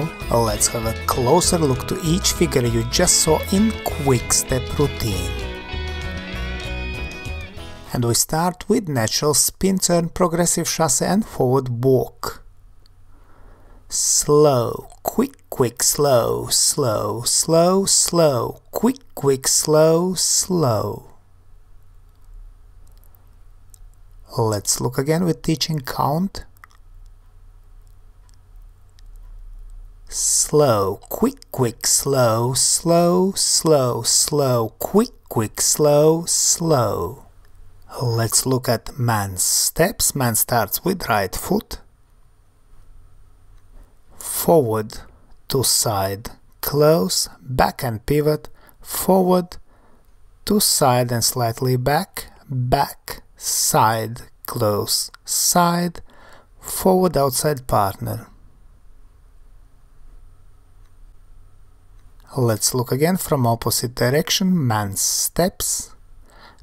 now let's have a closer look to each figure you just saw in quick step routine. And we start with natural spin turn, progressive chasse and forward walk. Slow, quick, quick, slow, slow, slow, slow, quick, quick, slow, slow. Let's look again with teaching count. Slow, quick, quick, slow, slow, slow, slow, quick, quick, slow, slow. Let's look at man's steps. Man starts with right foot. Forward to side, close, back and pivot, forward to side and slightly back, back, side, close, side, forward outside partner. Let's look again from opposite direction, man steps.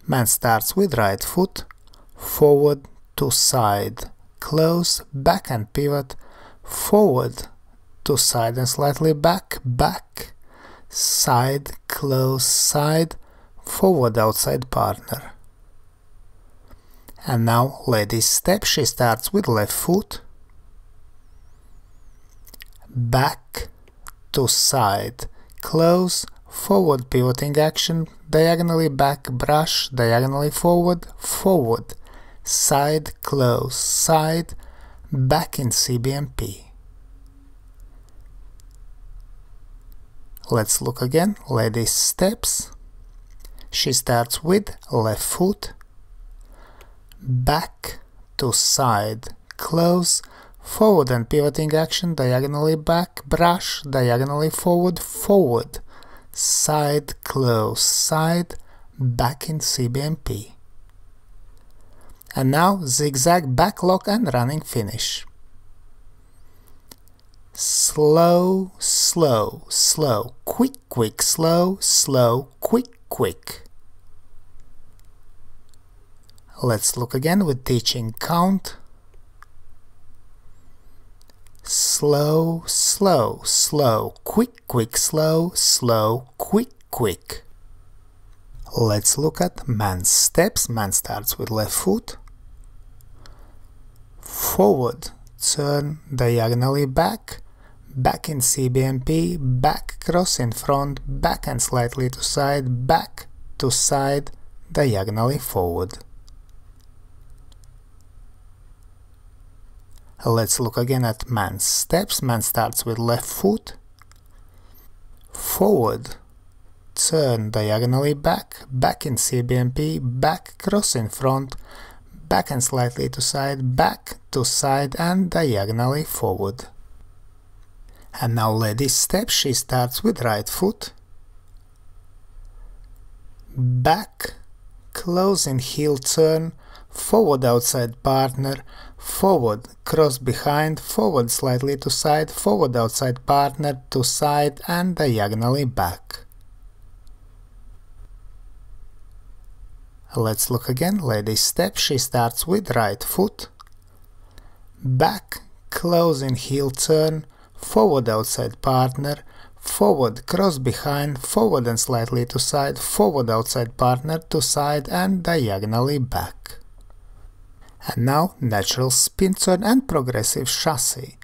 Man starts with right foot, forward to side, close, back and pivot, forward to side and slightly back, back, side, close, side, forward outside partner. And now lady step, she starts with left foot, back to side, close, forward pivoting action, diagonally back brush, diagonally forward, forward, side, close, side, back in CBMP. Let's look again, lady steps. She starts with left foot, back to side, close, forward and pivoting action, diagonally back, brush, diagonally forward, forward, side, close, side, back in CBMP. And now zigzag back lock and running finish. Slow, slow, slow, quick, quick, slow, slow, quick, quick. Let's look again with teaching count slow, slow, slow, quick, quick, slow, slow, quick, quick. Let's look at man steps. Man starts with left foot. Forward, turn diagonally back, back in CBMP, back cross in front, back and slightly to side, back to side, diagonally forward. Let's look again at man's steps. Man starts with left foot, forward, turn diagonally back, back in CBMP, back cross in front, back and slightly to side, back to side and diagonally forward. And now lady's step, she starts with right foot, back, close in heel turn, forward outside partner, forward, cross behind, forward slightly to side, forward outside partner, to side and diagonally back. Let's look again, lady step, she starts with right foot, back, close in heel turn, forward outside partner, forward, cross behind, forward and slightly to side, forward outside partner, to side and diagonally back. And now natural spin turn and progressive chasse.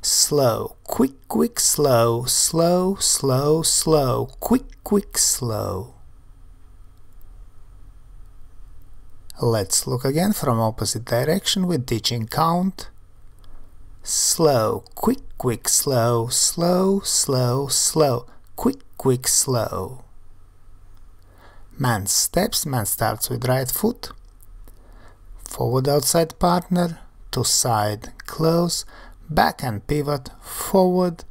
Slow, quick, quick, slow, slow, slow, slow, quick, quick, slow. Let's look again from opposite direction with teaching count. Slow, quick, quick, slow, slow, slow, slow, quick, quick, slow. Man steps, man starts with right foot, forward outside partner, to side close, back and pivot, forward,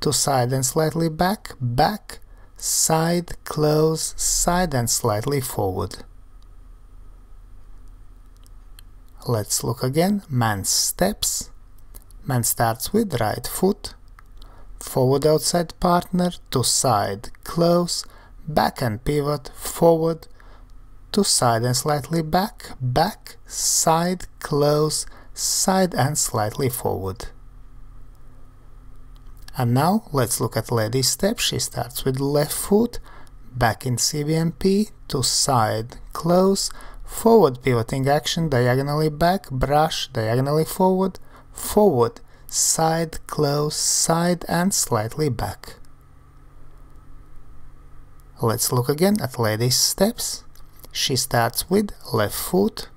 to side and slightly back, back, side, close, side and slightly forward. Let's look again, man steps, man starts with right foot, forward outside partner, to side, close, back and pivot, forward, to side and slightly back, back, side, close, side and slightly forward. And now let's look at lady's step. She starts with left foot, back in CBMP, to side, close, forward pivoting action, diagonally back, brush, diagonally forward, forward, side, close, side and slightly back. Let's look again at lady's steps. She starts with left foot,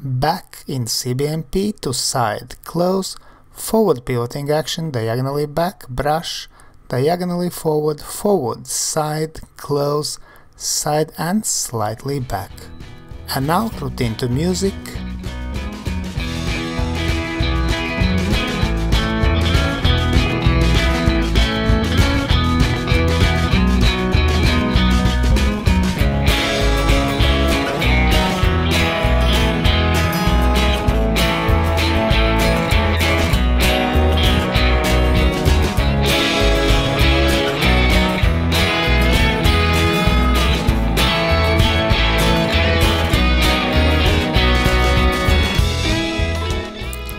back in CBMP to side, close, forward pivoting action, diagonally back, brush, diagonally forward, forward, side, close, side and slightly back. And now routine to music,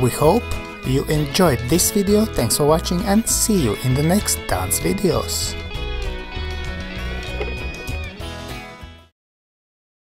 We hope you enjoyed this video, thanks for watching and see you in the next dance videos.